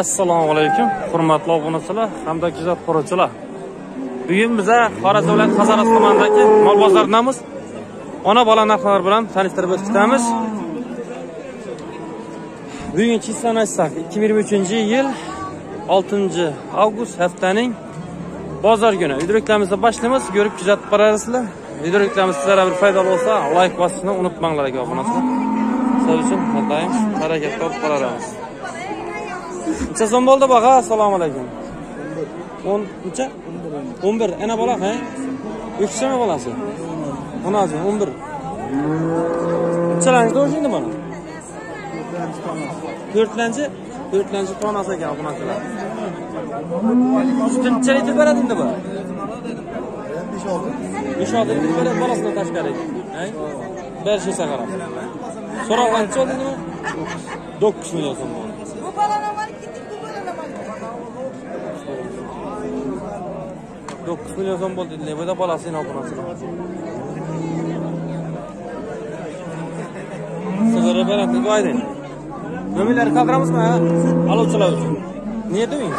assalomu alaykum hurmatli obunachilar hamda kuzatuvchilar bugun biza xorazm viloyati hazaras tumanidagi mol bozoridamiz ona bola narxlari bilan tanishtirib o'tib ketamiz bugungi chislani aytsak 2023 yil 6 avgust haftaning bozor kuni videoroliklarimizni boshlaymiz ko'rib kuzatib borasizlar videoroliklarimiz sizlarga bir foydali bo'lsa layk bosishni unutmanglar aka obunachilar. Siz uchun har doim harakat qilib boraveramiz. Necha so'm bo'ldi baqa assalomu alaykum. O'n necha o'n bir. Ana bola ha? Ikkitami bolasi. Onasi o'n bir. Nechalanchi to'rt mana? To'rtlanchi. To'rtlanchi tonasi ekan obunachilar sutini necha litr beradi endi bu? Besh olti. Besh olti. Litr beradi bolasidan tashqari. Berishsa qarab so'roqlar qancha bo'ldi nima to'qqiz million so'm bo'ldi 9 milyon son bol dediler. Bu da balasıyla okunasın. Sığırı ben attık aydın. Gömüleri kaldıramız mı ya? Alıcılar. Niye demeyiz?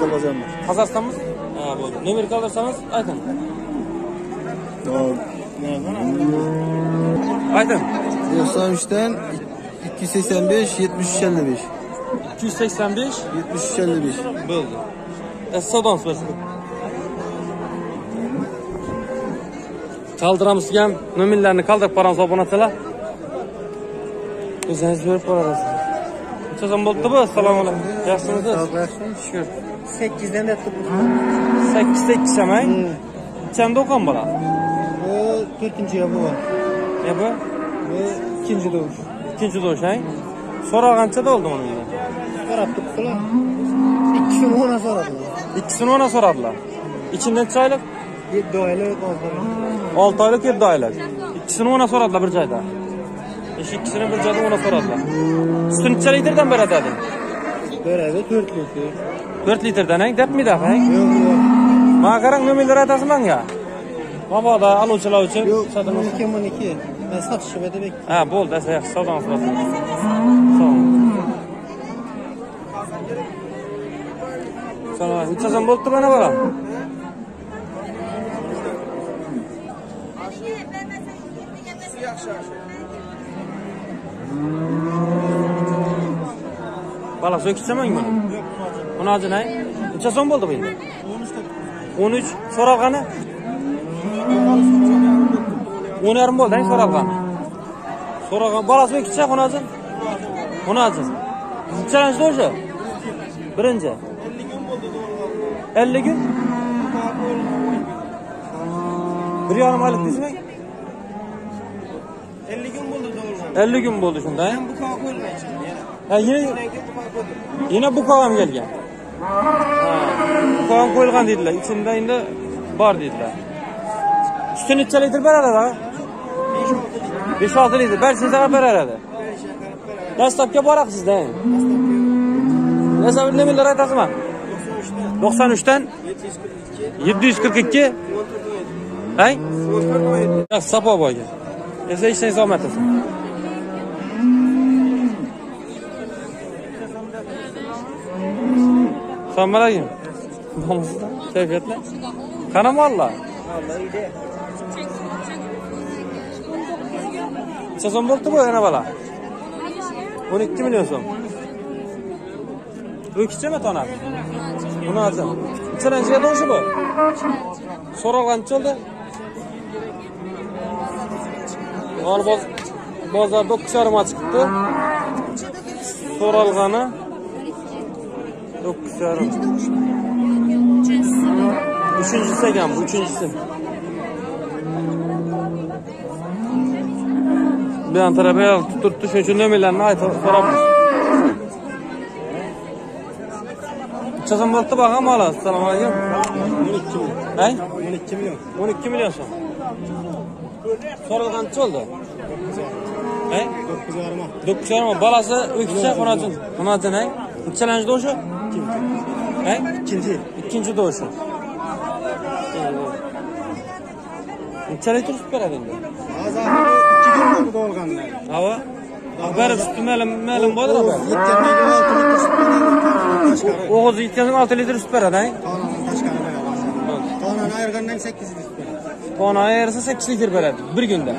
Kazanmış. Kazastanmış? Ha bu. Nömeri kaldırsanız aydın. Aydın. 93'ten 285 73 55. 285 73 55. Bildi. Essadans versin. Kaldıramızken nöminlerini kaldırıp paramızı abonatela. Özünüz verip pararız. Kaç zaman buldu bu? Selamun aleyküm. Yaşınızı? Şükür. 8'den de tutmuş. 8 8 ama. Sen de okan bala. Bu 4. yapı var. Ne bu? Bu 2. doğuş. 2. doğuş ha? Sonra kança da oldu onun da? Karap tuttular. İkisini ona soradılar. İkisini ona soradılar. İçinden çaylık? Bir doyla oldu. Olti oylik yetti oylik ikkisini ona so'radilar bir joyda ikkisini bir joyda ona so'radilar suti necha litrdan beradi Beraber 4 litr. to'rt litrdan ang debmidi ang manga qarang nomerlar aytasiz manga mabodo oluvchilar uchun 12 12. Ben satışım edebek. ha bo'ldi asa yaxshi bo'ling salom necha so'm bo'libdi mana Yaxshi, bola so'kichamang buni buni ajinay necha so'm bo'ldi bu endi? O'n uch. So'ralgani? O'n yarim bo'ldi ang so'ralgani. So'ralgan bolasi ikkita xonasi xonasi nechalanchi o'sha. Birinchi. Ellik kun? Bir yarim oylik deysizmi? 50 kun bo'ldi shunda bu buqaga bo'lgan ha yine yine buqaga ham kelgan. Buqaga ham qo'yilgan dedilar. Ichimda endi bor dedilar. Suti necha litr beradi besh olti litr barchangizga qarab beradi dastlabga boryapsizda dastlab nimalar aytasizman to'qson uchdan yetti yuz 742. ikki ay sapo bo'lgan esa hech narsa olmayapsan Selamun aleyküm. Namusuzdan. Keyfiyet ne? Kanım valla. Valla iyi de. Sezon boktu bu yana bala. 12 milyon so'm. Bu kichimi tonadi? Buni azim. Nechinchi yil o'sha bu? So'roq qancha bo'ldi? Hozir bozorda 9 yarim chiqibdi. So'ralgani Bakıyorum. Üçüncüsü Egem bu üçüncüsü. Bir an tarafa tutturttu çocuğun ömürlerine ait sorabilir. Çıkın buldu bakalım hala. Selamun aleyküm. 12 milyon. He? 12 milyon. 12 milyon son. Sonradan kaç oldu? He? 9 arma. 9 arma. Balası 3 ise 16. 16 ne? Challenge de. İkinci. He? İkinci. İkinci doğuşun. Neçəlik turist berədin? Azərbaycanda 2 gün oldu doğulğanlar. Hava. Xəbər üstü məlum məlum var da. 7 litre süt berədin. Oğuz 7 6 litre süt berədin. Tamam, təşəkkür edirəm. Tamam, ayırğandan 8 litre. Tona ayirsa 8 litr beradi bir kunda.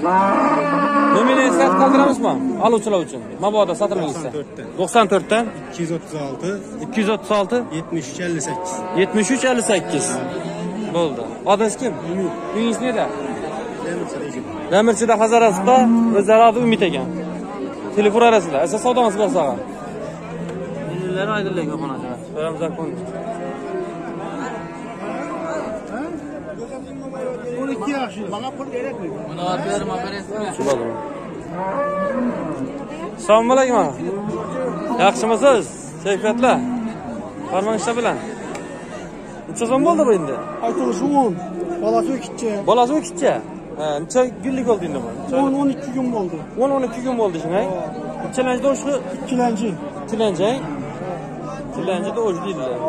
Nominal eslatib qoldiramizmi? Aluvchilar uchun. Mabodo sotilmaysa. 94 dan 236 236 73 58. 73 58. Bo'ldi. Odingiz kim? Uyingiz qayerda? Damirchida Hazarasda o'zlari adi Umid ekan. Telefon arasida. Esa savdomiz bo'lsa. Millari aydinlik yo'qonacha. Beramiz akon. 12 yaxshi. Bana pul kerakmi? Bo'ldi. Assalomu alaykum. Yaxshimisiz? Kayfiyatlar? Farmon ishlar bilan. Necha so'm bo'ldi bu endi? Aytilishi 10. Balasi ikkichi. Bolasi o'kitcha. Ha, necha kunlik bo'ldi endi bu? 10 12 kun bo'ldi. 10-12 kun bo'ldi shunday. Ikkilanchi do'shqi Ikkilanchi. tilanchi, ha? Tilanchi do'sh deydilar.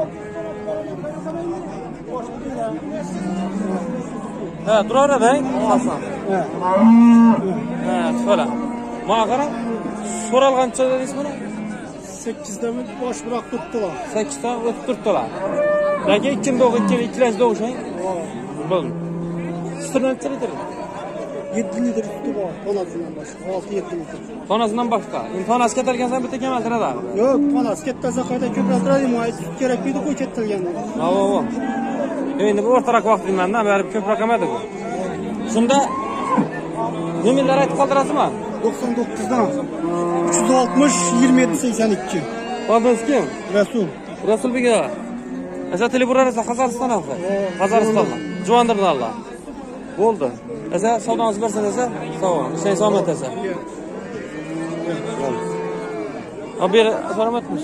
Ha, turaveradi, ha? Hasan. Ha. Ha, so'ra. Mana qara. So'ralgancha dedingiz buni? 8 dan bosh biroq turibdilar. 8 ta o'tib turibdilar. Yoki ikkinchi o'q, ikkinchi ikkilanchi do'sh, ha? Bo'ldi. Sutdan necha litr? 7 litr suti bor. Tonasidan boshqa 6 7 litr. Tonasidan boshqa. Endi tonasi katalgan sayin bitta kamaltiradi. Yo'q, tonasi kattasi qayda ko'paytiradi, moy kerak qo'y ketilganda. Ha, ha, ha. endi bu ertaroq vaqt deymanda bari ko'proq emadiku shunda nimalar aytib qoldirasizmi to'qson to'qqizdan uch yuz oltmish yigirma yetti sakson ikki Adınız kim? Resul. Resul bir gel. Esa teleburarsa Qazaristan axı. Qazaristondan. Juvandırlarla. Bo'ldi. Esa savdongiz bersin esa, savol. Sen somat esa. Abi, soramatmış.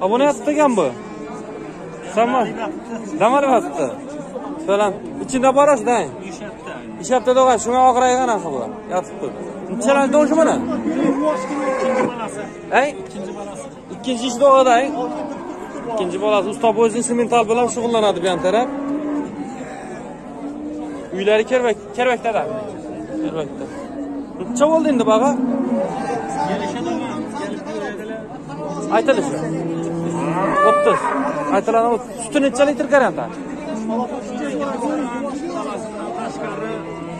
Abone yaptı bu. Саман. Damarmasdi. Falan ichida borasizda. Ishabda. Ishabda do'g'a, shunga oxiragan axı bular. Yotibdi. Nichalar do'shi mana? Ikkinchi balasi. Ey? Ikkinchi balasi. Ikkinchi ish do'g'ada, ey? Ikkinchi balasi ustob o'zi semental bilan shug'ullanadi bu ham taraf. Uylari Kervak, Kervakda. Kervakda. Necha bo'ldi endi bag'a? Yarishadimi? Aytilishi. 30. Aytiladi 30. Suti necha litr garanta? tashqari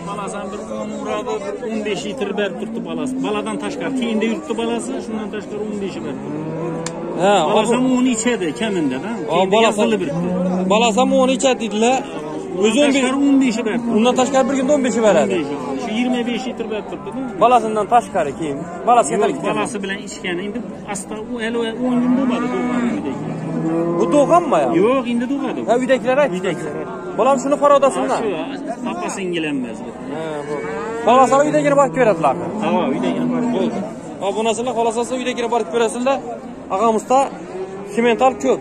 balasan bir o'n uradi bir o'n besh litr berib turibdi balasi baladan tashqari keyinda yuribdi balasi shundan tashqari o'n beshi berib turibdi ham o'n ichadi kamindada biribdi balasi ham 10 ichadi dedilar. O'zi 15 tashqari o'n beshi berib turibdi Undan tashqari bir kunda 15 beradi. shu yigirma besh litr berib turibdida Balasidan tashqari keyin balasi balasi bilan ichgan endi asta u hali o'n kun bo'lmadi Bu do'g'anmi yo'q endi tug'adi Ha, uydagilar aytdi. Bolam shuni farodasida. shu papa singil emas Ha, bu. Xolasa uydagini borib ko'radilar. ha uydagi Bo'ldi. Ha, bu narsalar xolosasi uydagini borib ko'rasizlar. Ag'amizda semental ko'p.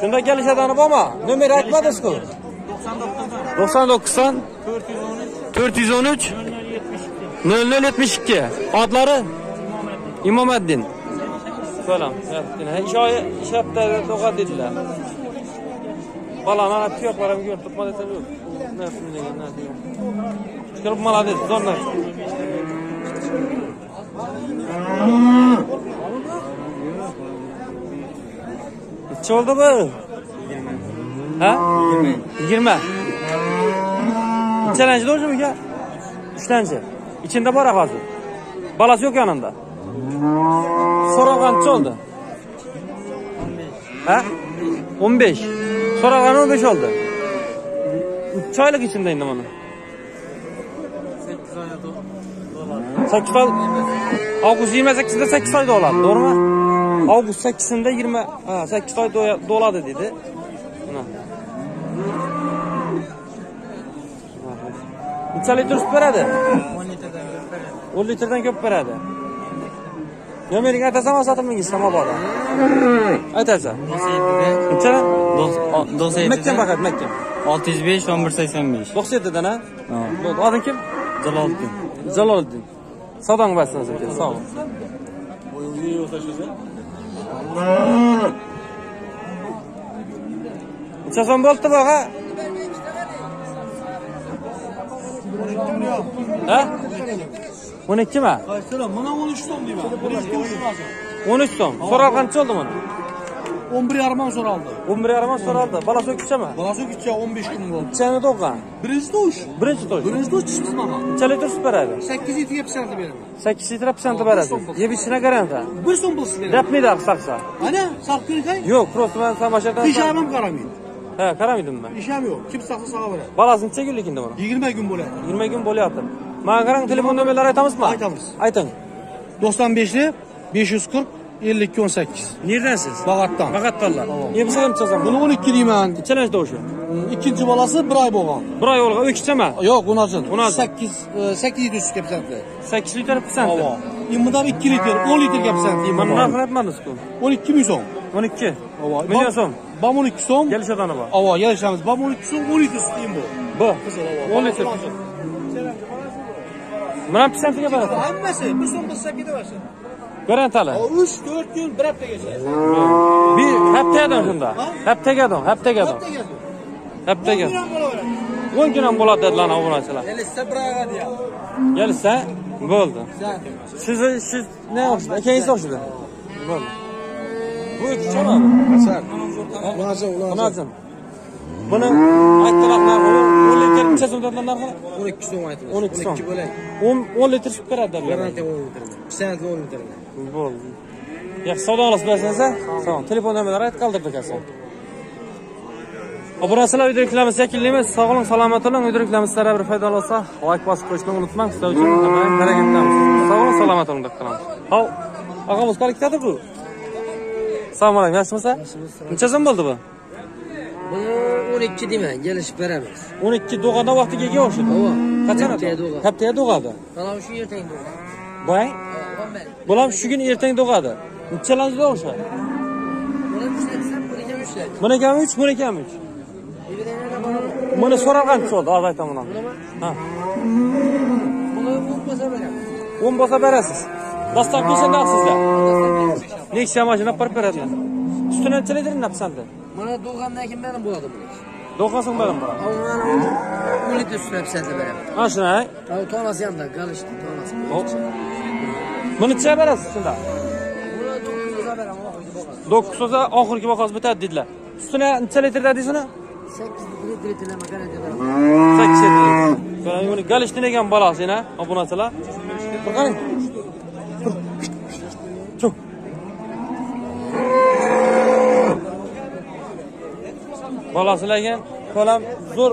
Şunda Shunga kelishadani bormi? Nomer aytmadingiz-ku. 99dan 413 0072. Otlari Imomaddin. Salam. Shoyi shabda to'g'at dedilar. Bala mana tuyoq baram ko'r tutma desam yo'q. Nasib degan narsa yo'q. Kirib malades, zorlar. Neçə oldu bu? 20. Hə? 20. 20. İçərənci doğru mu gəl? Üçlənci. İçində var ağacı. Balası yok yanında. Soragan oldu? 15. Hə? 15. Soragan 15 oldu. 3 aylık içinde indim onu. 8 ay dolar. 8 ay. Ağustos 28'de 8 ay dolar. Doğru mu? Avgust 8'inde 20, ha 8 oy doladi dedi. Necha litr sut beradi? 10 litrdan ko'p beradi. Nomering aytasan, sotilmaysiz Samoboda. Aytasan. Necha? Makkan faqat Makkan. 605 1185. 97 dan ha? Ha. Bo'ldi. Oding kim? Jaloliddin. Jaloliddin. Savdong basasiz aka, sog' ol. Necha so'm bo'ldi baga? Ha? 12 mi? Kaysera, bana 13 son diyor. Birinci kim şu lazım? 13 so'm. So'ral qancha oldi buni? 11 yarımdan sonra aldı. 11 yarımdan sonra aldı. Balası öküçe mi? Balası öküçe 15 gün oldu. İçeni doğan. Birinci doğuş. Birinci doğuş. Birinci doğuş çıtmama. İçeli tur süper abi. 8 litre pesenti benim. 8 litre pesenti var abi. Yeb içine garanti. Bir son bulsun benim. Yapmaydı abi saksa. Ana sak kırıkay? Yok prosto ben savaşlardan. Dışarımım karamayın. He karamaydın mı? İşem yok. Kim saksa sağa verir. Balasını çe günlük indi bunu. 20 gün böyle. 20 gün böyle yaptı. Mağaran telefon nömerleri aytamız mı? Aytamız. Aytın. 95'li 540 52 18. Nereden siz? Bağattan. Vaqatdanlar. Yebisa ham chazam. Bunu 12 diyeyim Nechalanchi tovushi? İkinci balası bir ay boğan. Bir oy o'g'li, o'kkichami? Yok unazın. Unazın. 8 8 700 kepsentli. 8 litr pisanda. Hava. İmdar 2 litre 10 litre kepsentli. Mana narxini aytmadingiz-ku. 12 mi son? 12. Hava. Milyon so'm. Bam 12 son. Gelish odani bor. Hava yarışamız. Bam 12 son 10 litre süteyim bu. Bu. Hava. 10 litr. Mana pisantiga beradi. Hammasi bir son bulsa gidiversin. Garantalı. 3-4 gün bir hafta geçer. Bir hafta edin şimdi. Hafta edin, hafta edin. Hafta edin. 10 gün ham bo'ladi dedilar obunachilar. Kelishsa biraga deya. Kelishsa bo'ldi. Siz siz ne o'xshaydi? Akangiz o'xshaydi. Bo'ldi. Bu kichkina. Asar. Munozim, munozim. Buni aytdilar, narxi 10 litr necha so'm dedilar narxi? 12 son aytılır. 12 so'm. bölek. 10 10 litr sut beradi dedilar. Garanti 10 litre. Senetli 10 litre. Bo'ldi. Yaxshi savdo olasiz bersangiz, sog'. Telefon nomerlari aytib qoldirdik ekan. Obunachilar videolarimiz yakunlaymiz. Sog' bo'ling, salomat bo'ling. Videolarimiz sizlarga bir foydali bo'lsa, like bosib qo'yishni unutmang. Sizlar uchun hamma harakatdamiz. Sog' bo'ling, salomat bo'ling deb qolamiz. Hop. Og'amiz qolib ketadi bu. Assalomu alaykum, yaxshimisiz? Necha so'm bo'ldi bu? Buni 12 deyman, kelishib beramiz. 12 do'g'anda vaqtiga ega o'xshaydi. Ova. Qachon. Haftaga do'g'adi. Mana shu ertaga do'g'adi. Boyang, Olmay. bular shu kun ertang do'g'adi. Nechalanchi o'sha? Buni ham ushlaydi. Buni ham 3, buni ham 3. Evidentiyada buni Buni so'ralgan bo'ldi, hozir aytaman. Ha. 10 bo'lsa berasiz. Dostavka qilishanda sizda. Nexia mashina olib beradilar. Ustini necha litr napisanda? мына долғаннан кейін бәрін болады мінекей долғансың бәрін болады мынаны он литр үстіне пісірді беремін а шынай тонасы янда галичный тонасы бұны нechаga berasiz shunda buni to'qqiz so'mga beraman oxirgi boqaz to'qqiz so'mga oxirgi boqaz bitadi dedilar ustini necha litr dedingiz uni sakkiz litr litrlama garantiya beraman sakkiz litr buni galishtin degan bolasini obunachilar bir qarang bolasi lagan bolam zo'r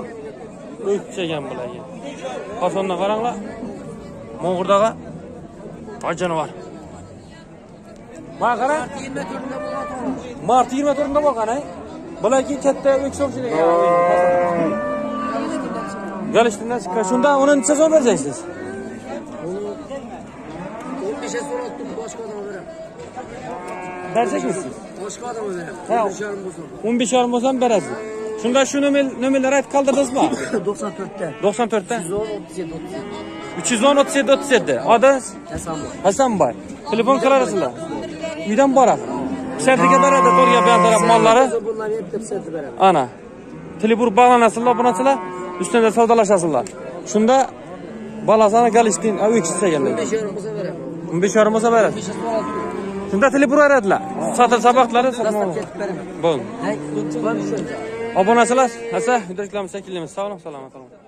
o'yib tushagan bularga qosonni qaranglar mo'g'irdaqa voy jonivor mana qarang mart yigirma to'rtida bo'lgan a bularga katta o'ksa o'xshaydi galishtindan chiqqan shunda uni necha so'm bersangiz o'n besha so'rabdim boshqa odam beraman Verecek misiniz? Başka adamı verelim. 15 yarım bozan. 15 yarım bozan vereceğiz. Shunda shu nomerlarni aytib qoldirdingizmi? 94da. 94da. 310 37 Adres? Hasanboy. Hasanboy. Telefon qilarasizlar. Uydan borasiz. Pisatliga beradi to'rga bu taraf mollari. Bunlar yetti pisatib beradi. Ana. Telebur bog'lanasizlar, bunasizlar, ustida savdolashasizlar. Shunda balasini galishtin, o'kishsa keldi. 15 yarim bo'lsa beradi. 15 yarim bo'lsa beradi. Shunda telebur beradilar. Sotilsa vaqtlari sotib. Bo'ldi. Obunachilar, asa, videolarimiz yakunlaymiz. Sog' bo'ling, salomat bo'ling.